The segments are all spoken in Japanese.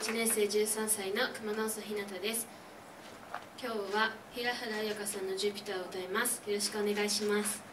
1年生13歳の熊野ひなたです。今日は平原彩香さんの「ジュピター」を歌います。よろしくお願いします。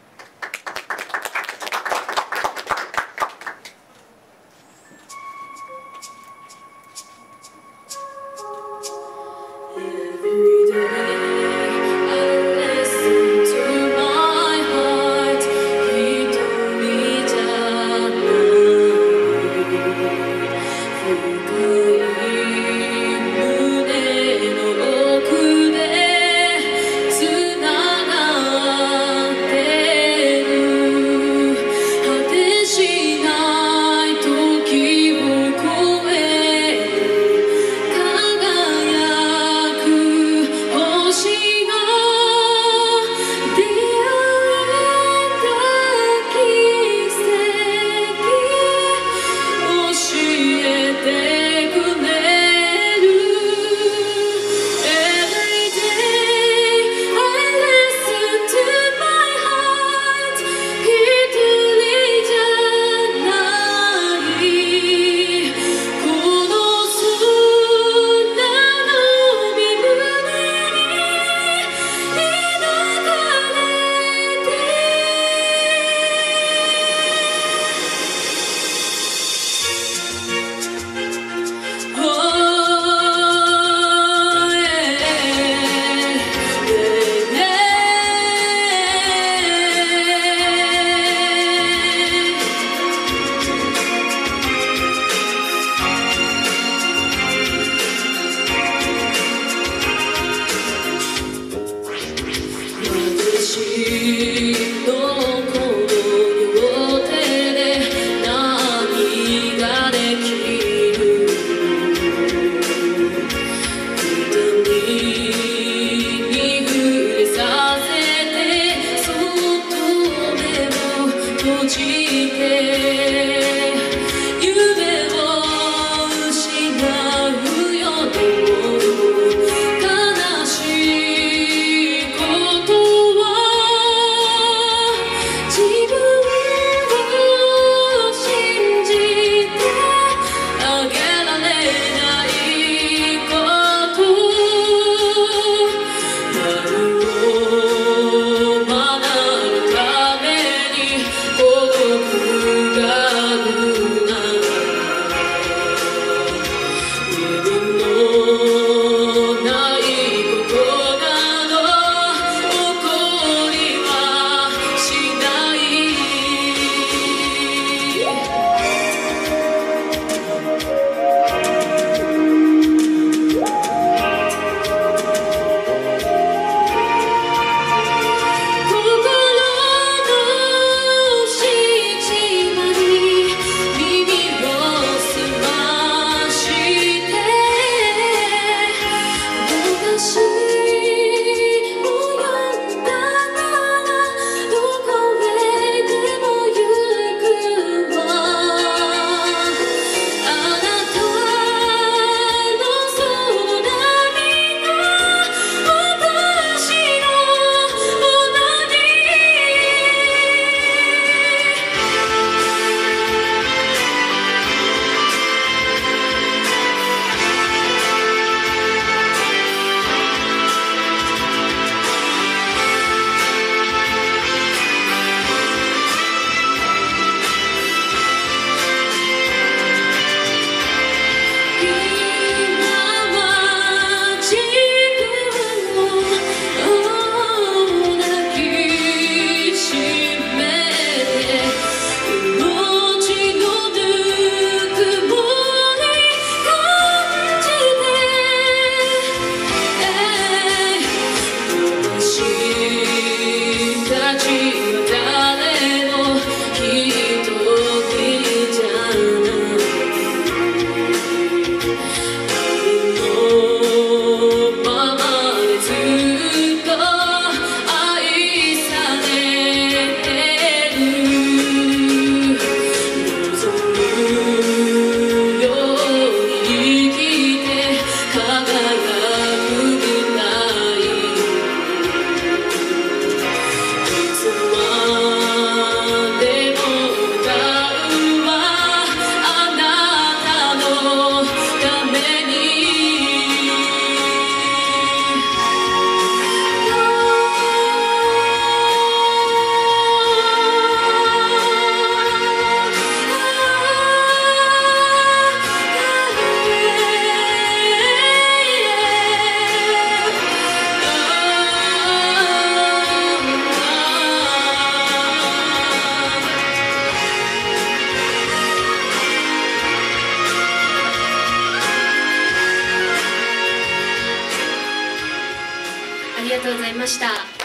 とうございました。